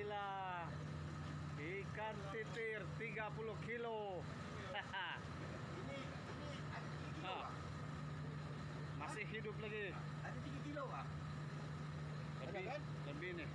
Alhamdulillah ikan titir 30 kilo. Ini ah. Masih hidup lagi. Ada 3 kilo ah. Lebih, kan? lebih nih.